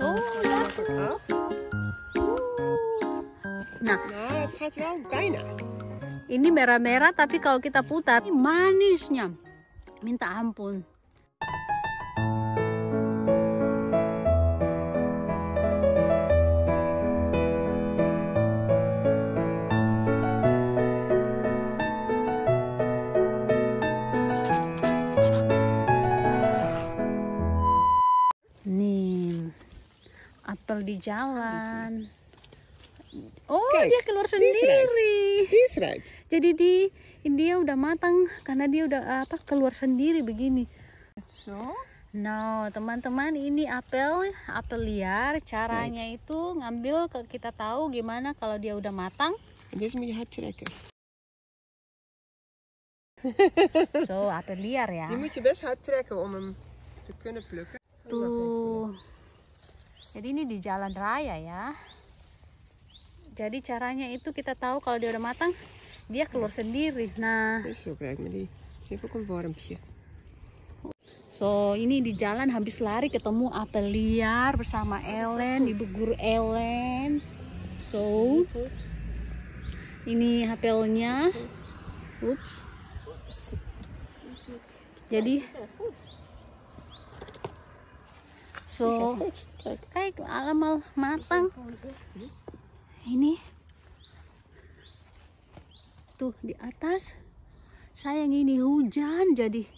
Oh. Nah, ini merah-merah tapi kalau kita putar ini manisnya. Minta ampun. Apel di jalan. Oh, Kijk, dia keluar sendiri. Die is rijp. Jadi di India udah matang karena dia udah apa keluar sendiri begini. Zo. No, teman-teman ini apel, apel liar. Caranya itu ngambil ke- kita tahu gimana kalau dia udah matang. Je hard trekken. So, apel liar ya. Moet je best hard trekken om hem te kunnen plukken. Tuh. Jadi ini di jalan raya ya. Jadi caranya itu kita tahu kalau dia udah matang, dia keluar sendiri. Nah, wormpje. So ini di jalan habis lari ketemu apel liar bersama Ellen, ibu guru Ellen. So ini apelnya. Ups. Jadi so Kijk. kijk allemaal matang. Ini tuh di atas. Sayang ini hujan jadi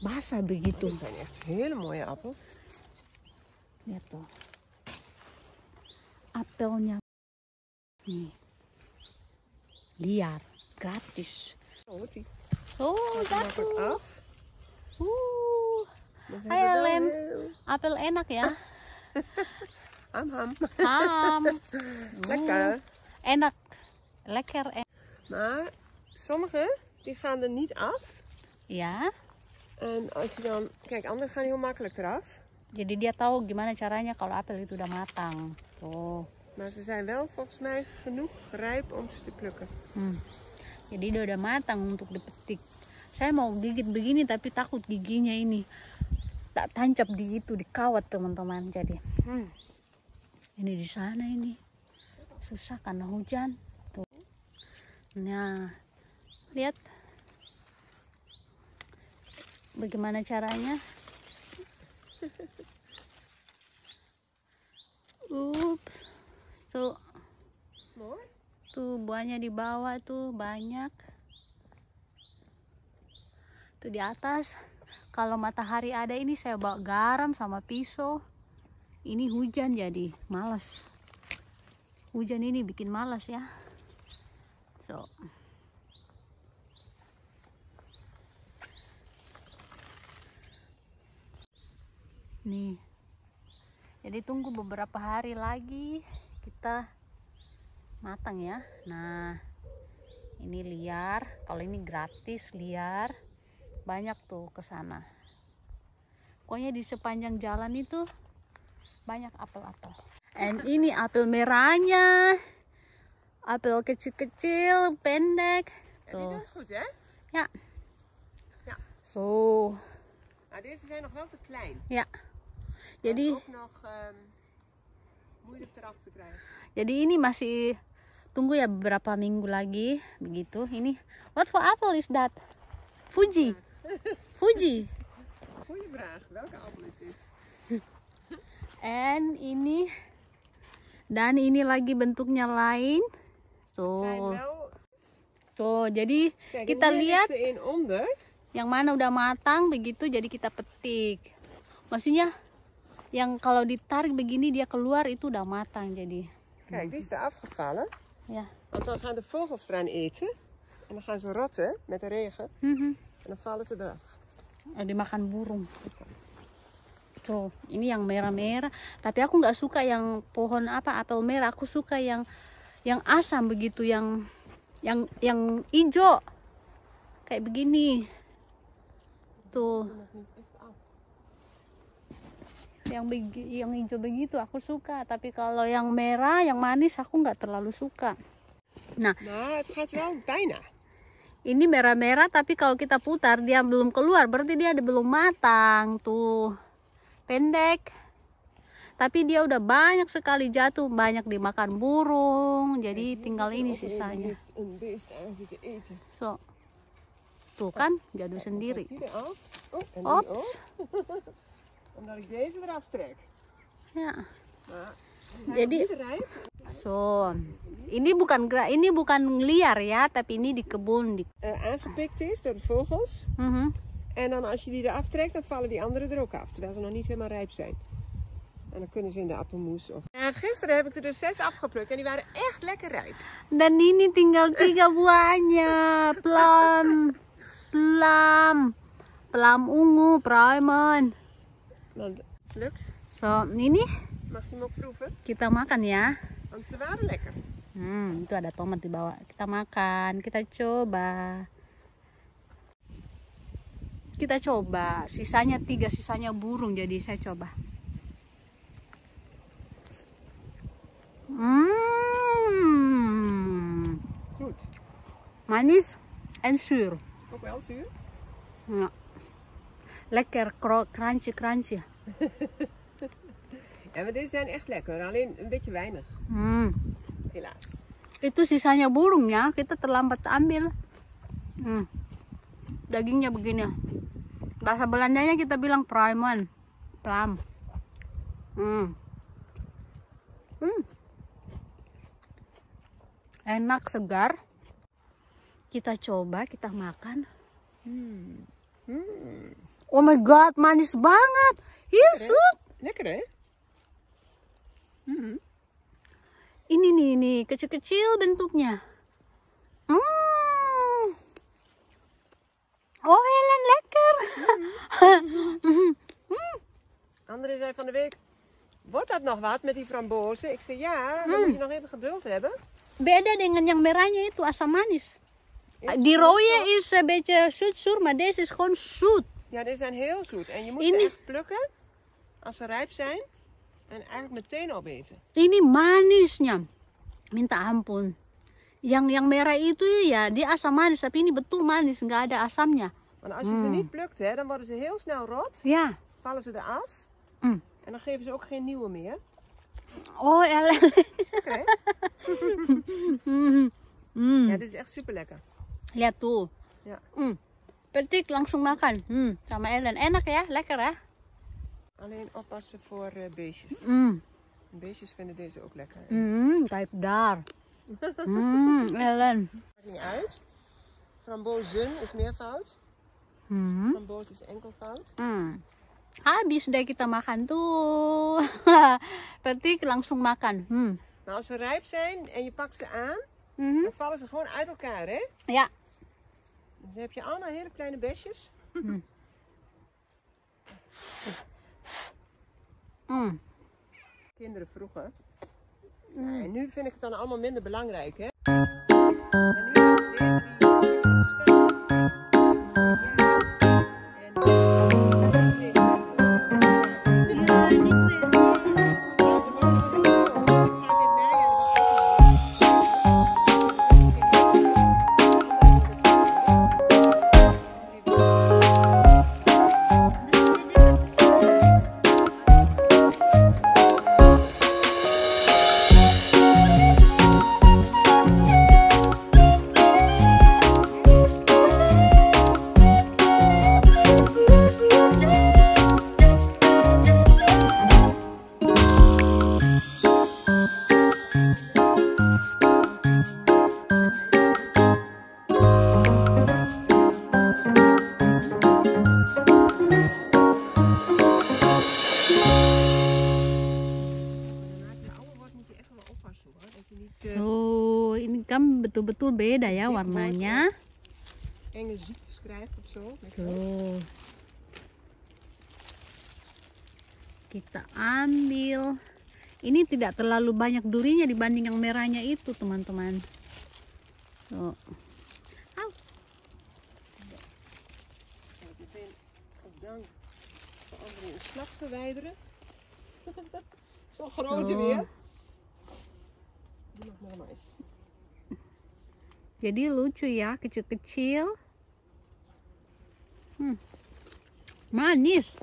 basah begitu. Appels. Lihat tuh. Apelnya. Nih. Liar. Gratis. Oh, jatuh. af. Uh, apel enak ya. Ham, ham. Ham. Lekker. Enak. Lekker. en- Maar sommige die gaan er niet af. Ya. En als je dan, kijk, andere gaan heel makkelijk eraf. Jadi dia tahu gimana caranya kalau apel itu udah matang. Tuh. Maar ze zijn wel volgens mij genoeg rijp om ze te plukken. Hmm. Jadi dia udah matang untuk dipetik. Saya mau gigit begini tapi takut giginya ini tak tancap di itu di kawat teman-teman. Jadi hmm. ini di sana ini susah karena hujan. Tuh. Nah, lihat bagaimana caranya. Ups. Tuh. Tuh buahnya di bawah tuh banyak. Tuh di atas. Kalau matahari ada ini saya bawa garam sama pisau. Ini hujan jadi malas. Hujan ini bikin malas ya. So. Nih. Jadi tunggu beberapa hari lagi kita matang ya. Nah, ini liar. Kalau ini gratis liar, banyak tuh ke sana. Pokoknya di sepanjang jalan itu banyak apel-apel. And ini apel merahnya. Apel kecil-kecil, pendek. Tuh. Ya. Ja. So, deze zijn nog wel te klein. ya. Jadi ook nog ehm, moeilijk eraf te krijgen. Jadi ini masih tunggu ya beberapa minggu lagi begitu. Ini what for apple is that? Fuji. Fuji. Goeie vraag. Welke appel is dit? And ini dan ini lagi bentuknya lain. Zijn So, jadi Kijk, kita en lihat onder. yang mana udah matang begitu jadi kita petik. Maksudnya yang kalau ditarik begini dia keluar itu udah matang jadi. Kijk, die is er afgevallen. Ya. Want dan gaan de vogels eraan eten. En dan gaan ze rotten met de regen. Mhm. En dan vallen ze eraf. Dimakan burung. Tuh, ini yang merah-merah. Tapi aku nggak suka yang pohon apa apel merah. Aku suka yang yang asam begitu, yang yang yang hijau. Kayak begini. Tuh, yang begi, yang hijau begitu aku suka. Tapi kalau yang merah, yang manis aku nggak terlalu suka. Nah, Nou, het gaat wel bijna. Ini merah-merah tapi kalau kita putar dia belum keluar. Berarti dia belum matang tuh. Pendek. Tapi dia udah banyak sekali jatuh. Banyak dimakan burung. Jadi tinggal ini sisanya. So tuh kan jatuh sendiri. Ops. Ya. Maar jadi niet rijp. so ini bukan ini bukan liar ya tapi ini di kebun di eh, aangepikt is door de vogels. Mhm. En dan als je die eraf trekt, dan vallen die anderen er ook af. Terwijl ze nog niet helemaal rijp zijn. En dan kunnen ze in de appelmoes. Of... Ja, gisteren heb ik er dus zes afgeplukt en die waren echt lekker rijp. dan ini tinggal tiga buahnya plum plum plum ungu primon Want lukt. so ini Mag je hem ook proeven? kita makan ya Want ze waren lekker. Hmm, itu ada tomat di bawah. Kita makan, kita coba. Kita coba. Sisanya tiga, sisanya burung. Jadi saya coba. Hmm, Zoet. manis en zuur. Ook wel zuur. Ja. Lekker crunchy, crunchy. Maar deze zijn echt lekker. Alleen een beetje weinig. Hmm. Helaas. Itu sisanya burung ya. Kita terlambat ambil. Hmm. Dagingnya begini. Bahasa Belandanya kita bilang primon. Plam. Hmm. Hmm. Enak segar. Kita coba, kita makan. Hmm. Oh my god, manis banget. Iya, Sud. Lekker hè? Mhm. Ini nih, nih kecil-kecil bentuknya. Hmm. Oh, Helen lekker. Anderen zei van de week, wordt dat nog wat met die frambozen? Ik zei ja, dan moet je nog even geduld hebben. Beda dengan yang merahnya itu asam manis. Is Die rode is een beetje zoet-zoet, maar deze is gewoon zoet. Ja, deze zijn heel zoet. En je moet ze echt plukken als ze rijp zijn. En eigenlijk meteen opeten. Ini manisnya. Minta ampun. Yang yang merah itu ya dia asam manis, tapi ini betul manis, nggak ada asamnya. Want als je ze niet plukt, hè, dan worden ze heel snel rot. Ya. Vallen ze eraf. Mm. En dan geven ze ook geen nieuwe meer. Oh, Ellen. Hè? Hmm. Hmm. Ja, dit is echt super lekker. Lihat tuh. Ja. Hmm. Petik langsung makan. Hmm. Sama Ellen. Enak ya, lekker ya. Alleen oppassen voor eh, beestjes. Hmm. Beestjes vinden deze ook lekker. Hmm, kijk daar. Hmm, Ellen. Maakt niet uit. Frambozen is meervoud. Hmm. Framboos is enkelvoud. Hmm. Habis deh kita makan tuh. Petik langsung makan. Hmm. Maar als ze rijp zijn en je pakt ze aan, Mhm. dan vallen ze gewoon uit elkaar, hè? Ya. Dan heb je allemaal hele kleine besjes. Hmm. Kinderen vroeger. Ja, en nu vind ik het dan allemaal minder belangrijk, hè? En nu deze Eh, So, ini kan betul-betul beda ya warnanya. enge ziektes krijgt of zo. Tuh. Kita ambil. Ini tidak terlalu banyak durinya dibanding yang merahnya itu, teman-teman. Tuh. Au. Kijk, dank van anderen een slag verwijderen. Zo'n grote weer. Die mag nog maar eens. Jadi lucu ya, kecil-kecil. Hmm. Manis.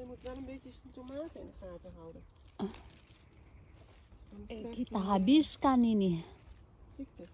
je moet wel een beetje zijn tomaten in de gaten houden. Anders Eh, kita habiskan ini ziektes.